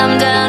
I'm down